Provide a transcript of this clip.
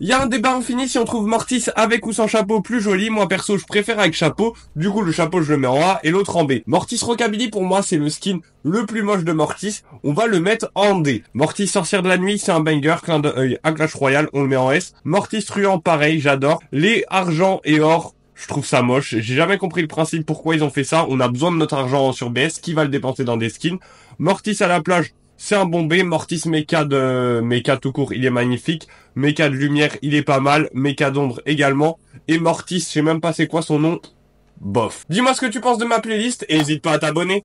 Il y a un débat infini si on trouve Mortis avec ou sans chapeau plus joli. Moi perso, je préfère avec chapeau. Du coup, le chapeau, je le mets en A et l'autre en B. Mortis Rockabilly, pour moi, c'est le skin le plus moche de Mortis. On va le mettre en D. Mortis Sorcière de la Nuit, c'est un banger. Clin d'œil à Clash Royale, on le met en S. Mortis Truand, pareil, j'adore. Les argent et or, je trouve ça moche. J'ai jamais compris le principe pourquoi ils ont fait ça. On a besoin de notre argent sur BS. Qui va le dépenser dans des skins Mortis à la plage, c'est un bombé. Mortis Mecha de Mecha tout court, il est magnifique. Mecha de lumière, il est pas mal. Mecha d'ombre également. Et Mortis, je sais même pas c'est quoi son nom. Bof. Dis-moi ce que tu penses de ma playlist et n'hésite pas à t'abonner.